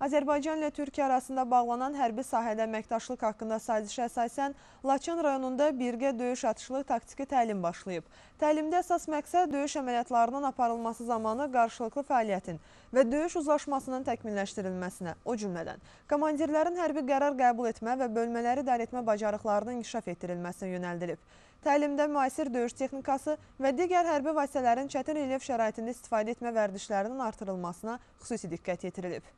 Azərbaycan ilə Türkiyə arasında bağlanan hərbi sahədə əməkdaşlıq haqqında sazişə əsasən Laçın rayonunda birgə döyüş atışlı taktiki təlim başlayıb. Təlimdə əsas məqsəd döyüş əməliyyatlarının aparılması zamanı qarşılıqlı fəaliyyətin və döyüş uzlaşmasının təkmilləşdirilməsinə, o cümlədən komandirlərin hərbi qərar qəbul etmə və bölmələri idarə etmə bacarıqlarının inkişaf etdirilməsinə yönəldilib. Təlimdə müasir döyüş texnikası və digər hərbi vasitələrin çətin relyef şəraitində istifadə etmə vərdişlərinin artırılmasına xüsusi diqqət yetirilib.